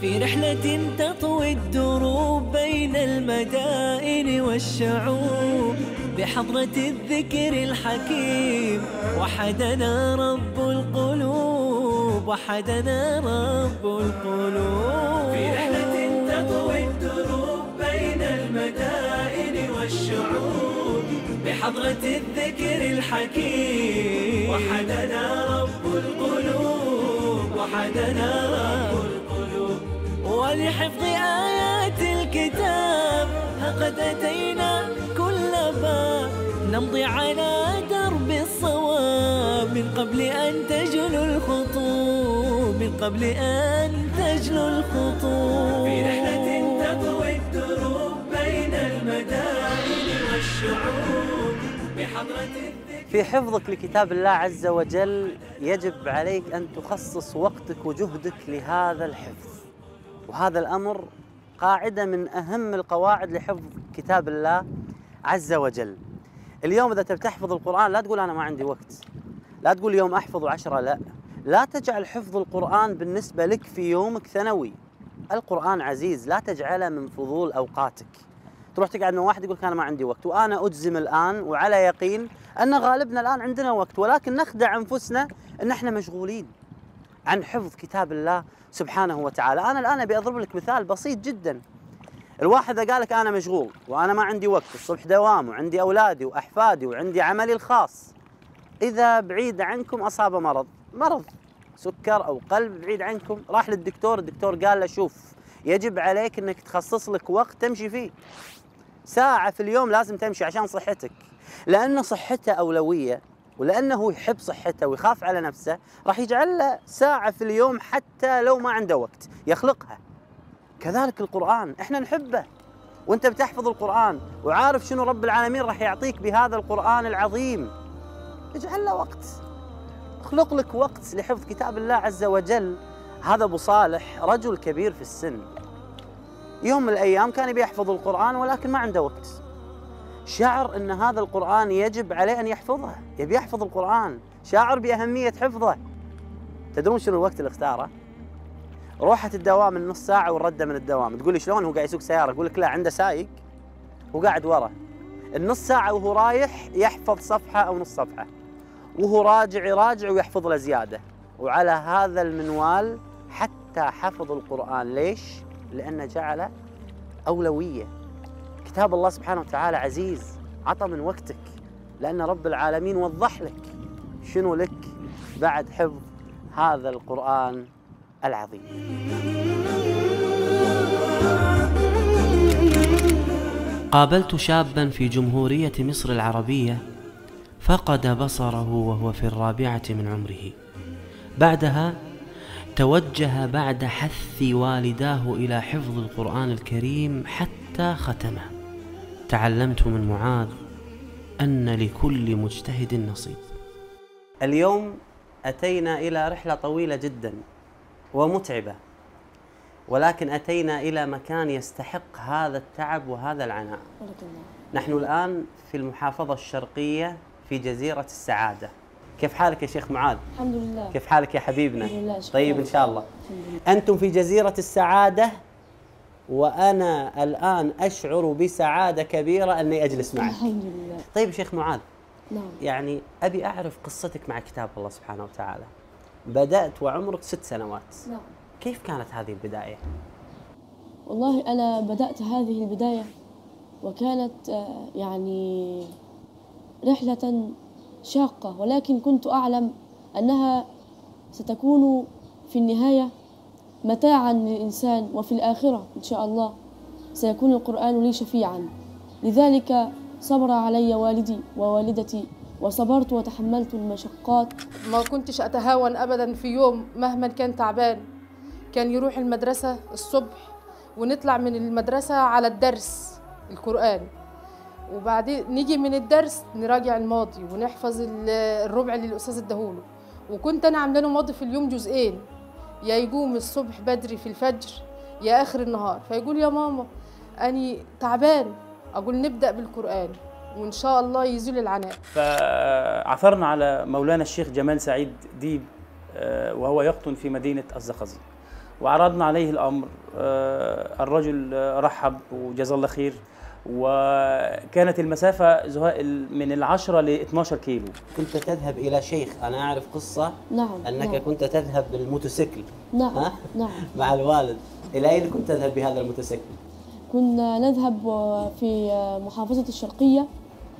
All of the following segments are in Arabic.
في رحلة تطوي الدروب بين المدائن والشعوب بحضرة الذكر الحكيم. وحدنا رب القلوب وحدنا رب القلوب. في رحلة تطوي الدروب بين المدائن والشعوب بحضرة الذكر الحكيم. وحدنا رب القلوب وحدنا رب القلوب ولحفظ آيات الكتاب. ها قد أتينا كل باب. نمضي على درب الصواب. من قبل أن تجلو الخطوب. من قبل أن تجلو الخطوب. في رحلة تطوي الدروب بين المدائن والشعوب. بحضرة الذكر في حفظك لكتاب الله عز وجل يجب عليك أن تخصص وقتك وجهدك لهذا الحفظ. وهذا الأمر قاعدة من أهم القواعد لحفظ كتاب الله عز وجل. اليوم إذا تبي تحفظ القرآن لا تقول أنا ما عندي وقت. لا تقول يوم أحفظ عشرة لا. لا تجعل حفظ القرآن بالنسبة لك في يومك ثانوي. القرآن عزيز لا تجعله من فضول أوقاتك. تروح تقعد مع واحد يقول أنا ما عندي وقت وأنا أجزم الآن وعلى يقين أن غالبنا الآن عندنا وقت ولكن نخدع أنفسنا إن إحنا مشغولين عن حفظ كتاب الله سبحانه وتعالى. أنا الآن أبي أضرب لك مثال بسيط جدا. الواحد إذا قال لك أنا مشغول وأنا ما عندي وقت الصبح دوام وعندي أولادي وأحفادي وعندي عملي الخاص إذا بعيد عنكم أصاب مرض مرض سكر أو قلب بعيد عنكم راح للدكتور الدكتور قال له شوف يجب عليك إنك تخصص لك وقت تمشي فيه. ساعة في اليوم لازم تمشي عشان صحتك لأن صحته أولوية. ولأنه يحب صحته ويخاف على نفسه راح يجعل له ساعة في اليوم حتى لو ما عنده وقت يخلقها. كذلك القرآن إحنا نحبه. وأنت بتحفظ القرآن وعارف شنو رب العالمين راح يعطيك بهذا القرآن العظيم. اجعل له وقت. اخلق لك وقت لحفظ كتاب الله عز وجل. هذا أبو صالح رجل كبير في السن. يوم من الأيام كان يبي يحفظ القرآن ولكن ما عنده وقت. شعر إن هذا القرآن يجب عليه أن يحفظه يبي يحفظ القرآن. شاعر بأهمية حفظه. تدرون شنو الوقت اللي اختاره؟ روحة الدوام من نص ساعة والردة من الدوام. تقول لي شلون؟ هو قاعد يسوق سيارة. أقول لك لا عنده سايق. وقاعد ورا. النص ساعة وهو رايح يحفظ صفحة أو نص صفحة. وهو راجع يراجع ويحفظ له زيادة. وعلى هذا المنوال حتى حفظ القرآن. ليش؟ لأنه جعله أولوية. كتاب الله سبحانه وتعالى عزيز عطى من وقتك لأن رب العالمين وضح لك شنو لك بعد حفظ هذا القرآن العظيم. قابلت شابا في جمهورية مصر العربية فقد بصره وهو في الرابعة من عمره. بعدها توجه بعد حث والداه إلى حفظ القرآن الكريم حتى ختمه. تعلمت من معاذ أن لكل مجتهد نصيب اليوم أتينا إلى رحلة طويلة جدا ومتعبة ولكن أتينا إلى مكان يستحق هذا التعب وهذا العناء نحن الآن في المحافظة الشرقية في جزيرة السعادة كيف حالك يا شيخ معاذ؟ الحمد لله كيف حالك يا حبيبنا؟ الحمد لله،. طيب إن شاء الله الحمد لله. أنتم في جزيرة السعادة وأنا الآن أشعر بسعادة كبيرة أني أجلس معك. الحمد لله. طيب شيخ معاذ نعم. يعني أبي أعرف قصتك مع كتاب الله سبحانه وتعالى. بدأت وعمرك ست سنوات. نعم. كيف كانت هذه البداية؟ والله أنا بدأت هذه البداية وكانت آه، يعني رحلة شاقة ولكن كنت أعلم أنها ستكون في النهاية متاعا للإنسان وفي الآخرة إن شاء الله سيكون القرآن لي شفيعا. لذلك صبر علي والدي ووالدتي وصبرت وتحملت المشقات. ما كنتش أتهاون أبدا في يوم مهما كان تعبان. كان يروح المدرسة الصبح ونطلع من المدرسة على الدرس القرآن. وبعدين نيجي من الدرس نراجع الماضي ونحفظ ال- الربع اللي الأستاذ اداهوله. وكنت أنا عاملة له ماضي في اليوم جزئين. يا يقوم الصبح بدري في الفجر يا آخر النهار. فيقول يا ماما أني تعبان. أقول نبدأ بالقرآن وإن شاء الله يزول العناء. فعثرنا على مولانا الشيخ جمال سعيد ديب آه، وهو يقطن في مدينة الزقازيق. وعرضنا عليه الأمر آه، الرجل آه، رحب وجزاه الله خير. وكانت المسافة زهاء من العشرة ل 12 كيلو. كنت تذهب إلى شيخ. أنا أعرف قصة نعم أنك نعم. كنت تذهب بالموتوسيكل. نعم ها؟ نعم. مع الوالد. إلى أين كنت تذهب بهذا الموتوسيكل؟ كنا نذهب آه، في آه، محافظة الشرقية.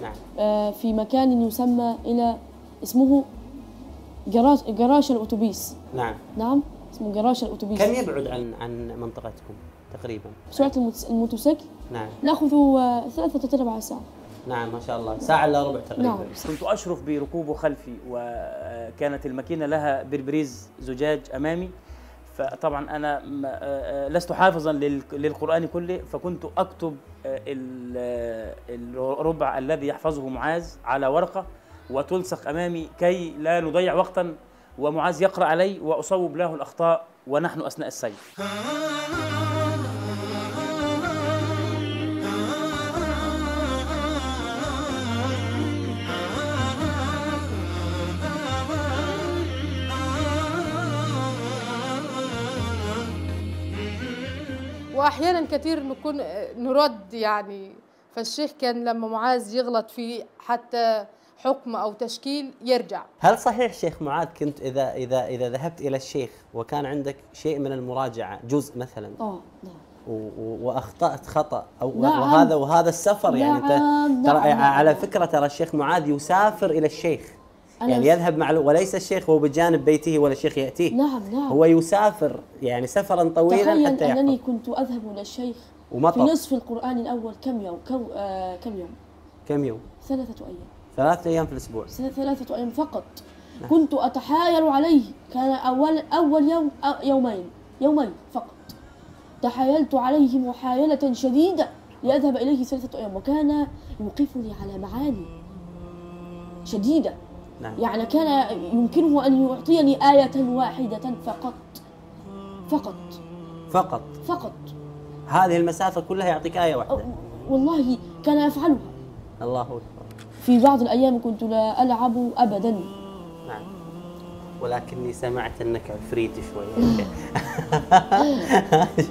نعم. آه، في مكان يسمى إلى اسمه جراج جراج الأتوبيس نعم. نعم اسمه جراج الأتوبيس كم يبعد عن عن منطقتكم؟ تقريبا؟ الموتس- الموتوسيكل؟ نعم. نأخذ آه، ثلاثة أرباع ساعة نعم ما شاء الله. ساعة إلا ربع تقريبا. نعم. كنت أشرف بركوبه خلفي وكانت الماكينة لها بربريز زجاج أمامي. فطبعا أنا آه، آه، لست حافظا لل- للقرآن كله فكنت أكتب ال- الربع الذي يحفظه معاذ على ورقة وتلصق أمامي كي لا نضيع وقتا ومعاذ يقرأ علي وأصوب له الأخطاء ونحن أثناء السير. وأحيانا كثير نكون نرد يعني. فالشيخ كان لما معاذ يغلط في حتى حكم أو تشكيل يرجع. هل صحيح شيخ معاذ كنت إذا إذا إذا ذهبت إلى الشيخ وكان عندك شيء من المراجعة جزء مثلا؟ آه نعم وأخطأت خطأ أو نعم. وهذا وهذا السفر يعني. انت نعم، ترى نعم،. على فكرة ترى الشيخ معاذ يسافر إلى الشيخ. يعني س- يذهب مع وليس الشيخ هو بجانب بيته ولا الشيخ يأتيه. نعم نعم. هو يسافر يعني سفرا طويلا تخيل حتى يحفظ كنت أذهب إلى الشيخ في ومطر نصف القرآن الأول كم يوم؟ كم, آه كم يوم؟ كم يوم؟ ثلاثة أيام. ثلاثة أيام في الأسبوع. ثلاثة أيام فقط. كنت أتحايل عليه. كان أول أول يوم يومين يومين فقط. تحايلت عليه محايلة شديدة لأذهب إليه ثلاثة أيام وكان يوقفني على معاني شديدة. نعم. يعني كان يمكنه أن يعطيني آية واحدة فقط. فقط. فقط. فقط. هذه المسافة كلها يعطيك آية واحدة. والله كان يفعلها الله أكبر. في بعض الأيام كنت لا ألعب أبدا. نعم. ولكني سمعت أنك عفريت شوي.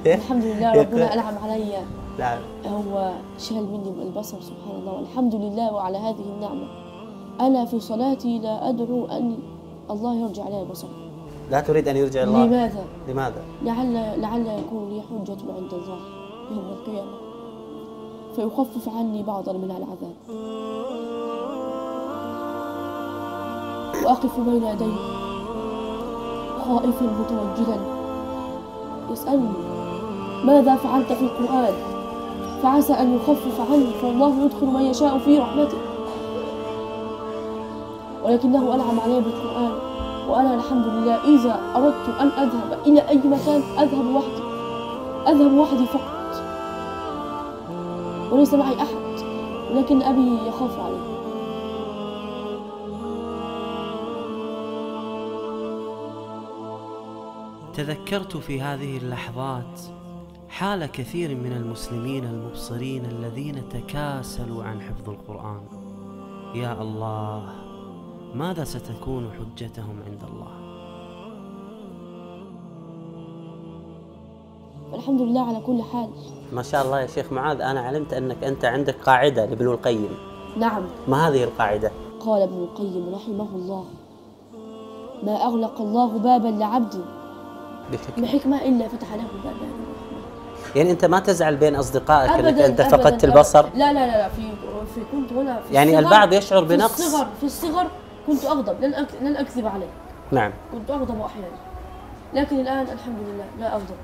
الحمد لله ربنا أنعم علي. لا هو شال مني البصر سبحان الله والحمد لله وعلى هذه النعمة. أنا في صلاتي لا أدعو أن الله يرجع علي البصر لا تريد أن يرجع الله؟ لماذا؟ لماذا؟ لعل لعل يكون لي حجة عند الله يوم القيامة. فيخفف عني بعضا من العذاب. وأقف بين يديه خائفا متوجلا يسألني ماذا فعلت في القرآن؟ فعسى أن يخفف عني فالله يدخل من يشاء في رحمته. ولكنه أنعم علي بالقرآن. وأنا الحمد لله إذا أردت أن أذهب إلى أي مكان أذهب وحدي. أذهب وحدي فقط. وليس معي أحد. ولكن أبي يخاف علي. تذكرت في هذه اللحظات حال كثير من المسلمين المبصرين الذين تكاسلوا عن حفظ القرآن. يا الله ماذا ستكون حجتهم عند الله الحمد لله على كل حال ما شاء الله يا شيخ معاذ أنا علمت أنك أنت عندك قاعدة لابن القيم نعم ما هذه القاعدة؟ قال ابن القيم رحمه الله ما أغلق الله بابا لعبد بحكمة. بحكمة إلا فتح له بابا يعني أنت ما تزعل بين أصدقائك إنك أبداً أنت أبداً فقدت. البصر لا لا لا لا في في كنت هنا في يعني الصغر- البعض يشعر في بنقص. الصغر في الصغر كنت أغضب لن أك... لن أكذب عليه. نعم. كنت أغضب أحيانا. لكن الآن الحمد لله لا أغضب.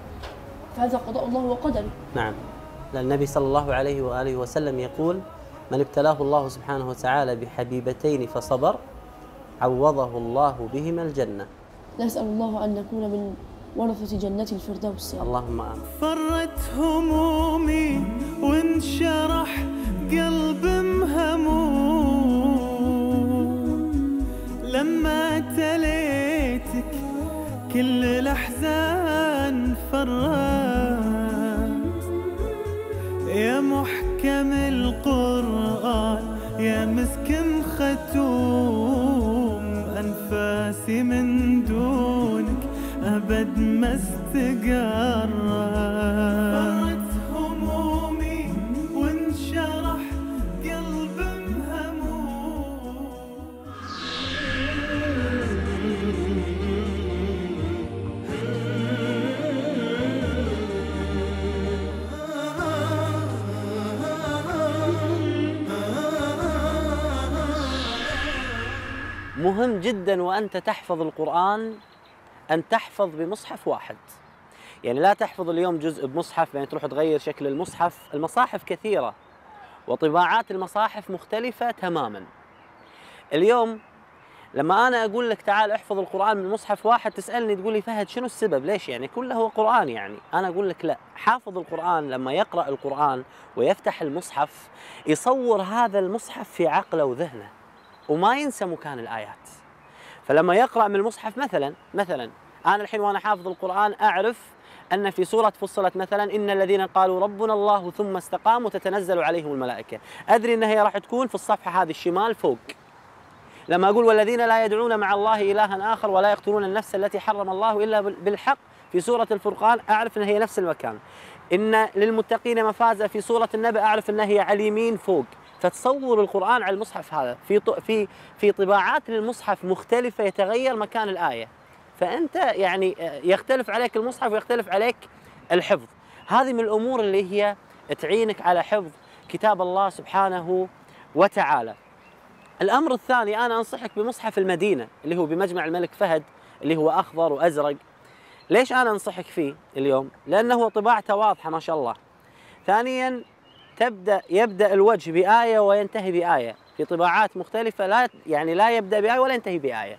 فهذا قضاء الله وقدره. نعم. لأن النبي صلى الله عليه وآله وسلم يقول من ابتلاه الله سبحانه وتعالى بحبيبتين فصبر عوضه الله بهما الجنة. نسأل الله أن نكون من ورثة جنة الفردوس. اللهم آمين. فرت همومي وانشرح قلب مهموم. تليتك كل الأحزان فرت يا محكم القرآن يا مسك ختوم أنفاسي من دونك أبد ما است استقرت مهم جدا وأنت تحفظ القرآن أن تحفظ بمصحف واحد. يعني لا تحفظ اليوم جزء بمصحف بعدين تروح تغير شكل المصحف. المصاحف كثيرة وطباعات المصاحف مختلفة تماما. اليوم لما أنا أقول لك تعال احفظ القرآن من مصحف واحد تسألني تقول لي فهد شنو السبب؟ ليش يعني؟ كله هو قرآن يعني. أنا أقول لك لا حافظ القرآن لما يقرأ القرآن ويفتح المصحف يصور هذا المصحف في عقله وذهنه. وما ينسى مكان الآيات. فلما يقرأ من المصحف مثلا مثلا أنا الحين وأنا حافظ القرآن أعرف أن في سورة فصلت مثلا إن الذين قالوا ربنا الله ثم استقاموا تتنزل عليهم الملائكة. أدري ان هي راح تكون في الصفحة هذه الشمال فوق. لما أقول والذين لا يدعون مع الله الها آخر ولا يقتلون النفس التي حرم الله بال- بالحق في سورة الفرقان أعرف ان هي نفس المكان. إن للمتقين مفازه في سورة النبأ أعرف ان هي على اليمين فوق. فتصور القرآن على المصحف هذا. في في في طباعات للمصحف مختلفة يتغير مكان الآية. فأنت يعني آه، يختلف عليك المصحف ويختلف عليك الحفظ. هذه من الأمور اللي هي تعينك على حفظ كتاب الله سبحانه وتعالى. الأمر الثاني أنا أنصحك بمصحف المدينة اللي هو بمجمع الملك فهد اللي هو أخضر وأزرق. ليش أنا أنصحك فيه اليوم؟ لأنه هو طباعته واضحة ما شاء الله. ثانيا تبدأ يبدأ الوجه بآية وينتهي بآية. في طباعات مختلفة لا يعني لا يبدأ بآية ولا ينتهي بآية.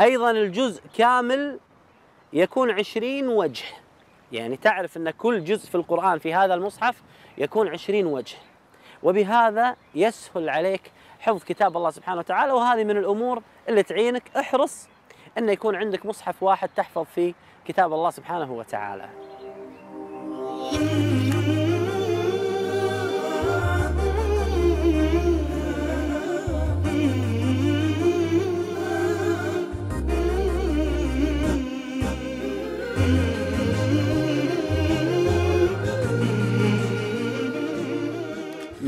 أيضا الجزء كامل يكون عشرين وجه. يعني تعرف أن كل جزء في القرآن في هذا المصحف يكون عشرين وجه. وبهذا يسهل عليك حفظ كتاب الله سبحانه وتعالى وهذه من الأمور اللي تعينك احرص أن يكون عندك مصحف واحد تحفظ فيه كتاب الله سبحانه وتعالى.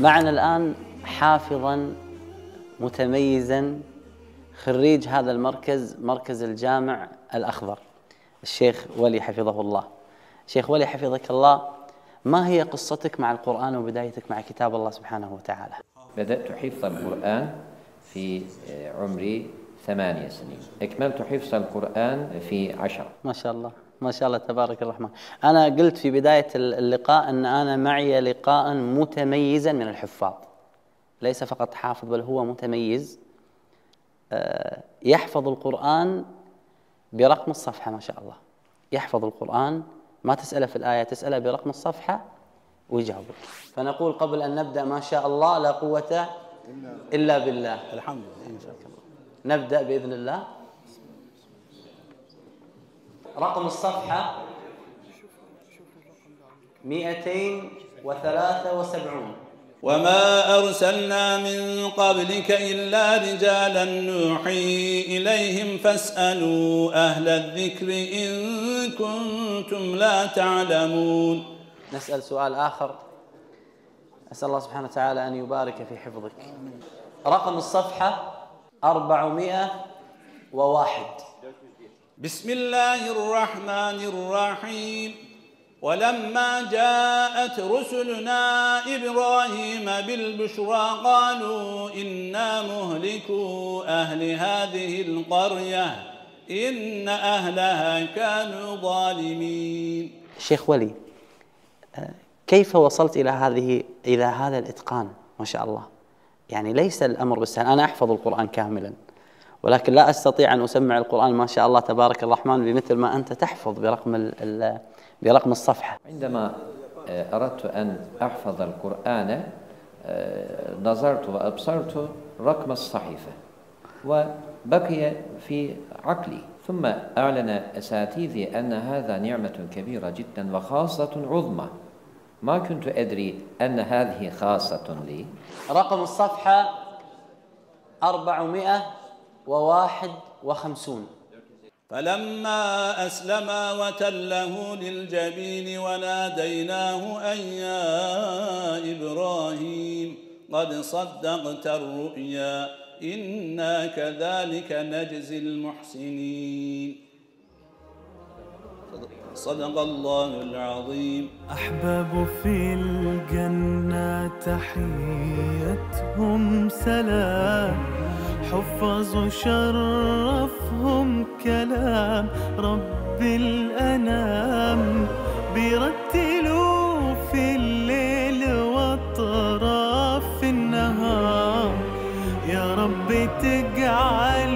معنا الآن حافظا متميزا خريج هذا المركز مركز الجامع الأخضر الشيخ ولي حفظه الله. شيخ ولي حفظك الله ما هي قصتك مع القرآن وبدايتك مع كتاب الله سبحانه وتعالى؟ بدأت حفظ القرآن في عمري ثمانية سنين أكملت حفظ القرآن في عشر ما شاء الله ما شاء الله تبارك الرحمن. أنا قلت في بداية اللقاء أن أنا معي لقاء متميزا من الحفاظ. ليس فقط حافظ بل هو متميز. آه، يحفظ القرآن برقم الصفحة ما شاء الله. يحفظ القرآن ما تسأله في الآية تسأله برقم الصفحة ويجاوبك. فنقول قبل أن نبدأ ما شاء الله لا قوة إلا بالله. الحمد لله نبدأ بإذن الله. رقم الصفحة 273 وما أرسلنا من قبلك إلا رجالا نوحي إليهم فاسألوا أهل الذكر إن كنتم لا تعلمون. نسأل سؤال آخر. أسأل الله سبحانه وتعالى أن يبارك في حفظك. رقم الصفحة 401 بسم الله الرحمن الرحيم. ولما جاءت رسلنا إبراهيم بالبشرى قالوا إنا مهلكو أهل هذه القرية إن أهلها كانوا ظالمين. شيخ ولي كيف وصلت إلى هذه إلى هذا الإتقان؟ ما شاء الله. يعني ليس الأمر بالسهل. أنا أحفظ القرآن كاملا. ولكن لا أستطيع أن أسمع القرآن ما شاء الله تبارك الرحمن بمثل ما أنت تحفظ برقم برقم الصفحة. عندما آه، أردت أن أحفظ القرآن آه، نظرت وأبصرت رقم الصحيفة وبقي في عقلي ثم أعلن أساتذتي أن هذا نعمة كبيرة جدا وخاصة عظمى. ما كنت أدري أن هذه خاصة لي. رقم الصفحة 451 فلما أسلما وتله للجبين وناديناه أن يا إبراهيم قد صدقت الرؤيا إنا كذلك نجزي المحسنين. صدق الله العظيم. أحباب في الجنة تحيتهم سلام. حفظ شرفهم كلام رب الأنام بيرتلوا في الليل وأطراف النهار. يا رب تجعلهم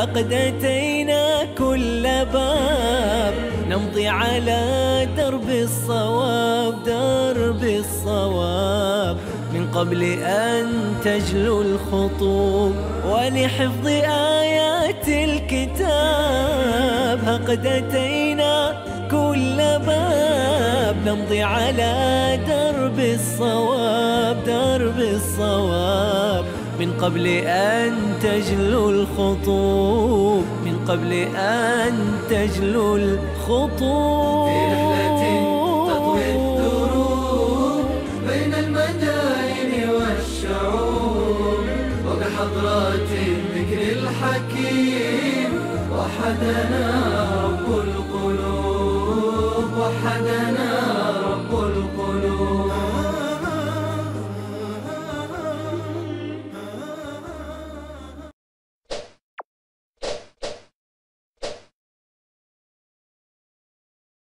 الكتاب قد أتينا كل باب. نمضي على درب الصواب درب الصواب. من قبل أن تجلو الخطوب ولحفظ آيات الكتاب. قد أتينا كل باب. نمضي على درب الصواب درب الصواب. من قبل أن تجلو الخطوب من قبل أن تجلو الخطوب. في رحلة تطوي الدروب بين المدائن والشعوب وبحضرات الحكيم وحدنا رب القلوب وحدنا